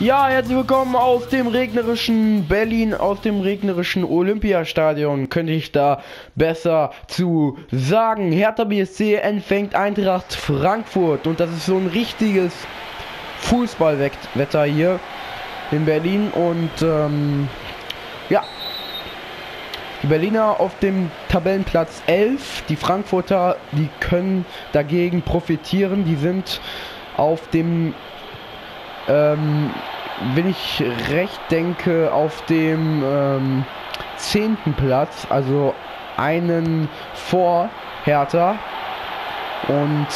Ja, herzlich willkommen aus dem regnerischen Berlin, aus dem regnerischen Olympiastadion. Könnte ich da besser zu sagen. Hertha BSC empfängt Eintracht Frankfurt und das ist so ein richtiges Fußballwetter hier in Berlin und ähm, ja, die Berliner auf dem Tabellenplatz 11, die Frankfurter, die können dagegen profitieren, die sind auf dem ähm, wenn ich recht denke, auf dem ähm, zehnten Platz, also einen vor Hertha. Und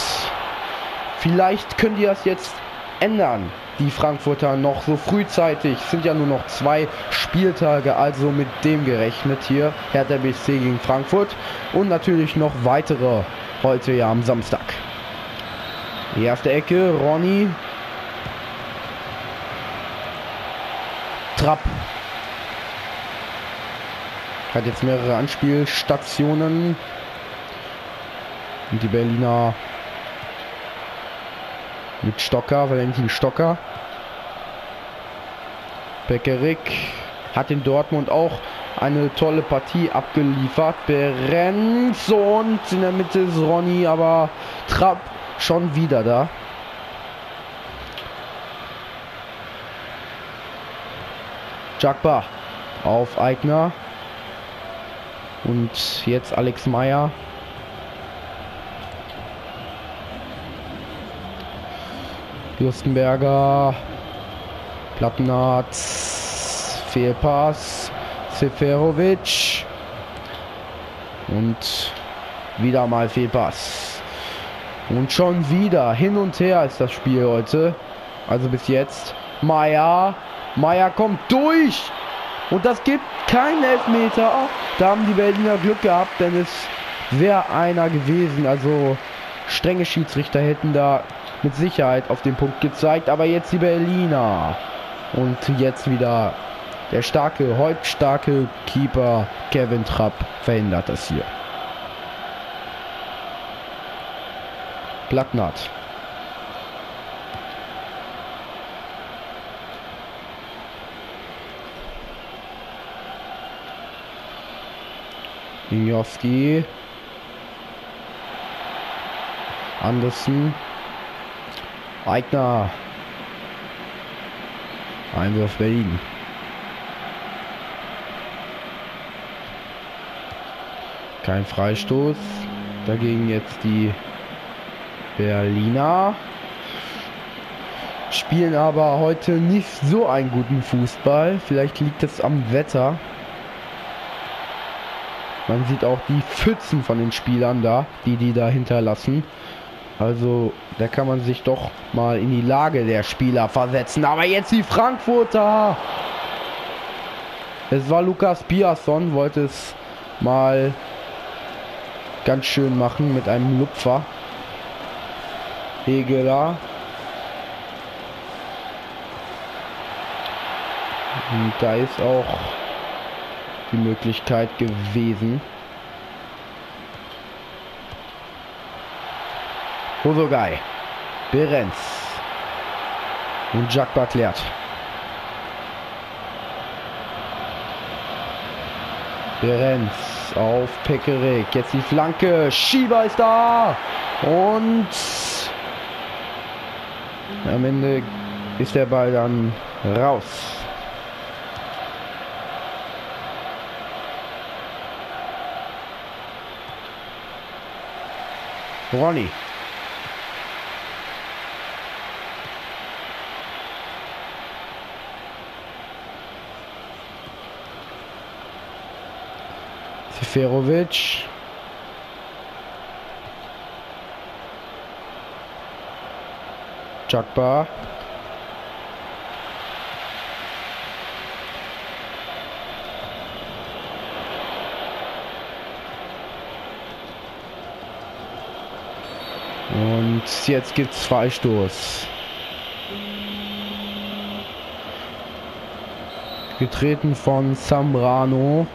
vielleicht können die das jetzt ändern, die Frankfurter noch so frühzeitig. Es sind ja nur noch zwei Spieltage, also mit dem gerechnet hier. Hertha BSC gegen Frankfurt. Und natürlich noch weitere heute ja am Samstag. Die erste Ecke, Ronny Trapp. Hat jetzt mehrere Anspielstationen. Und die Berliner mit Stocker, Valentin Stocker. Beckerik hat in Dortmund auch eine tolle Partie abgeliefert. Berenz und in der Mitte ist Ronny, aber Trapp schon wieder da. Jagba auf Eigner. Und jetzt Alex Meyer. Fürstenberger. Plattenarz. Fehlpass. Seferovic. Und wieder mal Fehlpass. Und schon wieder hin und her ist das Spiel heute. Also bis jetzt. Meier Meier kommt durch. Und das gibt keinen Elfmeter. Da haben die Berliner Glück gehabt, denn es wäre einer gewesen. Also strenge Schiedsrichter hätten da mit Sicherheit auf den Punkt gezeigt. Aber jetzt die Berliner. Und jetzt wieder der starke, heute starke Keeper Kevin Trapp verhindert das hier. Plattnat. Linjowski. Andersen. Eigner. Einwurf Berlin. Kein Freistoß. Dagegen jetzt die Berliner. Spielen aber heute nicht so einen guten Fußball. Vielleicht liegt es am Wetter. Man sieht auch die Pfützen von den Spielern da, die die da hinterlassen. Also da kann man sich doch mal in die Lage der Spieler versetzen. Aber jetzt die Frankfurter. Es war Lukas Piasson, wollte es mal ganz schön machen mit einem Lupfer. Hegeler. Und da ist auch die Möglichkeit gewesen. Hosogai, Berenz und Jacques erklärt. Berenz auf Pekarik. Jetzt die Flanke. Schieber ist da. Und am Ende ist der Ball dann raus. Ronny. Seferovic. Jakba. Und jetzt gibt es Freistoß. Getreten von Sambrano.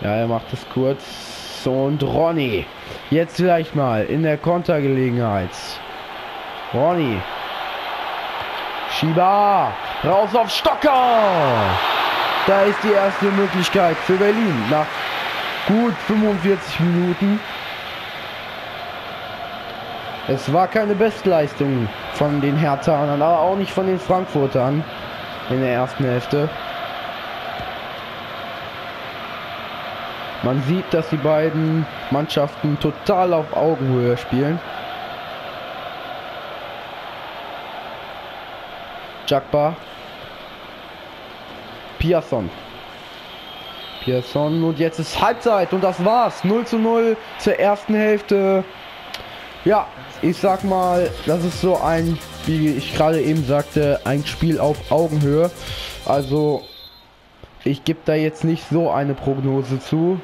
Ja, er macht es kurz. Und Ronny. Jetzt vielleicht mal in der Kontergelegenheit. Ronny. Schieber. Raus auf Stocker. Da ist die erste Möglichkeit für Berlin. Nach gut 45 Minuten. Es war keine Bestleistung von den Herthanern, aber auch nicht von den Frankfurtern in der ersten Hälfte. Man sieht, dass die beiden Mannschaften total auf Augenhöhe spielen. Jakba. Piasson. Piasson und jetzt ist Halbzeit und das war's. 0 zu 0 zur ersten Hälfte. Ja, ich sag mal, das ist so ein, wie ich gerade eben sagte, ein Spiel auf Augenhöhe. Also ich gebe da jetzt nicht so eine Prognose zu,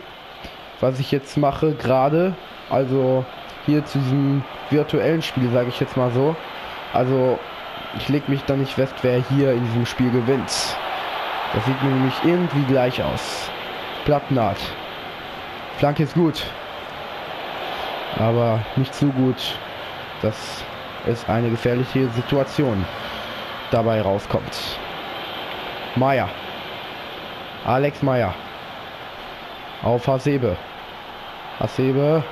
was ich jetzt mache gerade. Also hier zu diesem virtuellen Spiel, sage ich jetzt mal so. Also ich lege mich da nicht fest, wer hier in diesem Spiel gewinnt. Das sieht mir nämlich irgendwie gleich aus. Plattenart. Flanke ist gut. Aber nicht zu gut, dass es eine gefährliche Situation dabei rauskommt. Meier. Alex Meier. Auf Hasebe. Hasebe.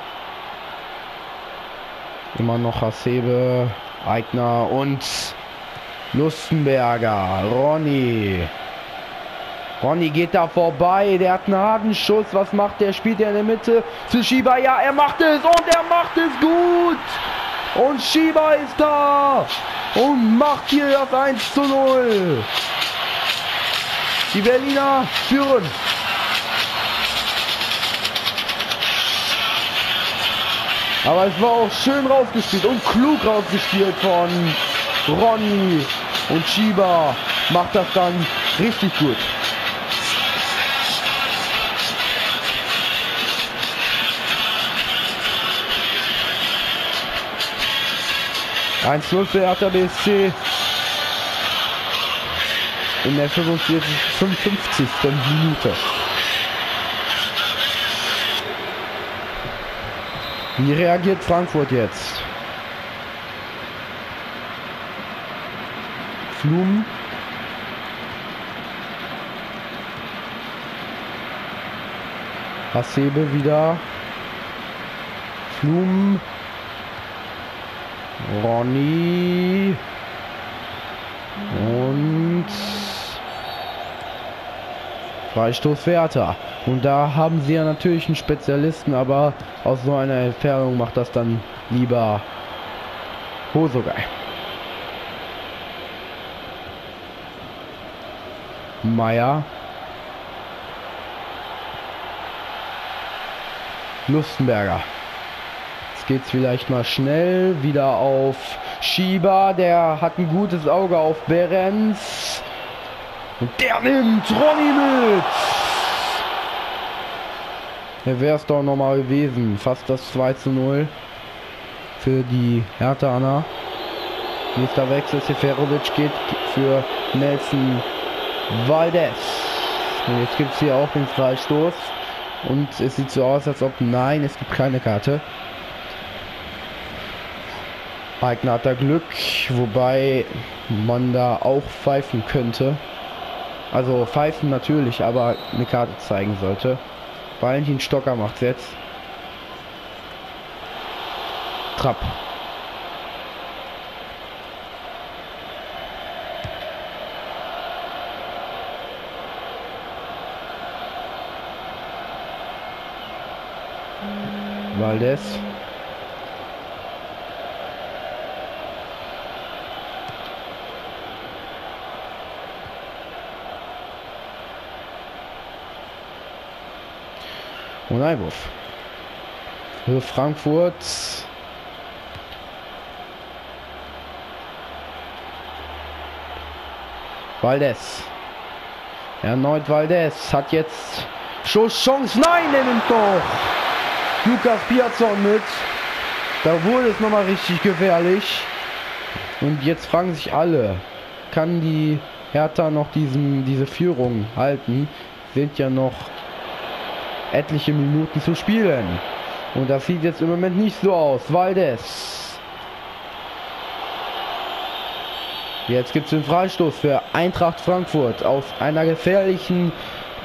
Immer noch Hasebe. Eigner und Lustenberger. Ronny. Ronny geht da vorbei. Der hat einen harten Schuss. Was macht der? Spielt er in der Mitte zu Schieber? Ja, er macht es und er macht es gut. Und Schieber ist da und macht hier das 1 zu 0. Die Berliner führen. Aber es war auch schön rausgespielt und klug rausgespielt von Ronny. Und Schieber macht das dann richtig gut. Eins 0 für Hertha BSC in der 45, 55. Minute. Wie reagiert Frankfurt jetzt? Flum. Hasebe wieder. Flum. Ronny. Und Freistoß Werter. Und da haben sie ja natürlich einen Spezialisten, aber aus so einer Entfernung macht das dann lieber Hosogai. Meier. Lustenberger. Jetzt geht es vielleicht mal schnell wieder auf Schieber. Der hat ein gutes Auge auf Behrens. Und der nimmt Ronny mit. Der wäre es doch nochmal gewesen. Fast das 2 zu 0 für die Hertha Anna. Nächster Wechsel. Seferovic geht für Nelson Valdez. Und jetzt gibt es hier auch den Freistoß. Und es sieht so aus, als ob nein, es gibt keine Karte. Eigner hat da Glück, wobei man da auch pfeifen könnte. Also pfeifen natürlich, aber eine Karte zeigen sollte. Valentin Stocker macht jetzt. Trapp. Valdez. Und Einwurf. Für Frankfurt. Valdez. Erneut Valdez hat jetzt Chance. Nein, er nimmt doch. Lukas Piazon mit. Da wurde es nochmal richtig gefährlich. Und jetzt fragen sich alle, kann die Hertha noch diesen, diese Führung halten? Sind ja noch etliche Minuten zu spielen. Und das sieht jetzt im Moment nicht so aus. Valdes. Jetzt gibt es den Freistoß für Eintracht Frankfurt aus einer gefährlichen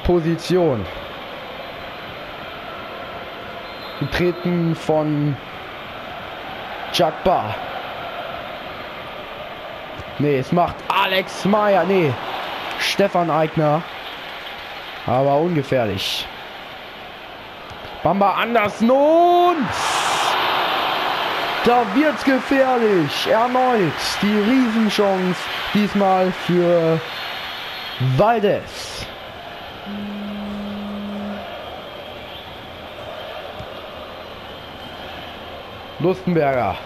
Position. Getreten von Jagba. Nee, es macht Alex Meyer. Nee, Stefan Eigner. Aber ungefährlich. Bamba Andersen und da wird's gefährlich. Erneut die Riesenchance. Diesmal für Valdes. Lustenberger.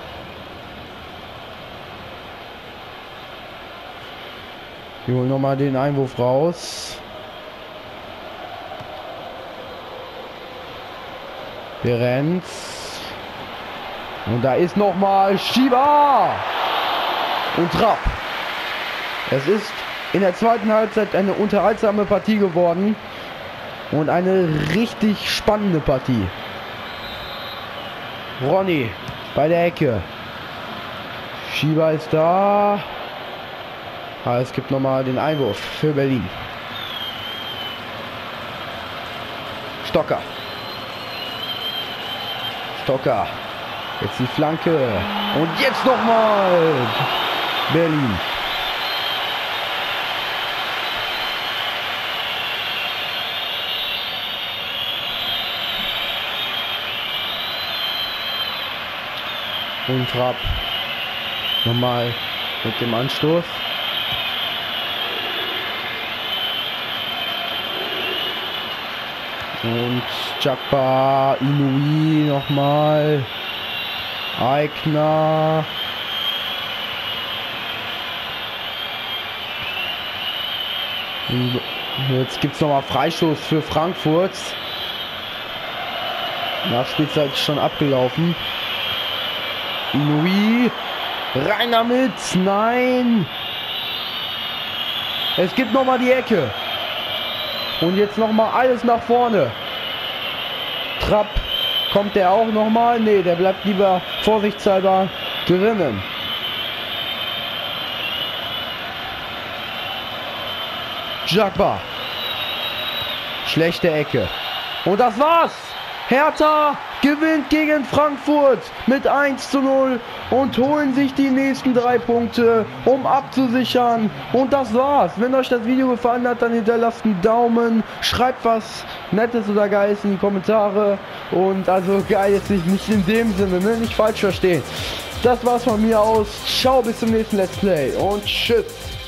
Wir holen nochmal den Einwurf raus. Berenz. Und da ist nochmal Schieber und Trapp. Es ist in der zweiten Halbzeit eine unterhaltsame Partie geworden und eine richtig spannende Partie. Ronny bei der Ecke. Schieber ist da. Ah, es gibt nochmal den Einwurf für Berlin. Stocker. Stocker. Jetzt die Flanke. Und jetzt nochmal. Berlin. Und Trapp. Nochmal mit dem Anstoß. Und Jakba Inui nochmal. Eigner. Jetzt gibt es nochmal Freistoß für Frankfurt. Nachspielzeit ist schon abgelaufen. Inui. Rein damit. Nein. Es gibt nochmal die Ecke. Und jetzt nochmal alles nach vorne. Trapp Kommt der auch nochmal? Ne, der bleibt lieber vorsichtshalber drinnen. Jagba. Schlechte Ecke. Und das war's. Hertha gewinnt gegen Frankfurt mit 1 zu 0 und holen sich die nächsten drei Punkte, um abzusichern. Und das war's. Wenn euch das Video gefallen hat, dann hinterlasst einen Daumen, schreibt was Nettes oder Geiles in die Kommentare. Und also geil jetzt nicht, nicht in dem Sinne, ne? nicht falsch verstehen. Das war's von mir aus. Ciao, bis zum nächsten Let's Play und tschüss.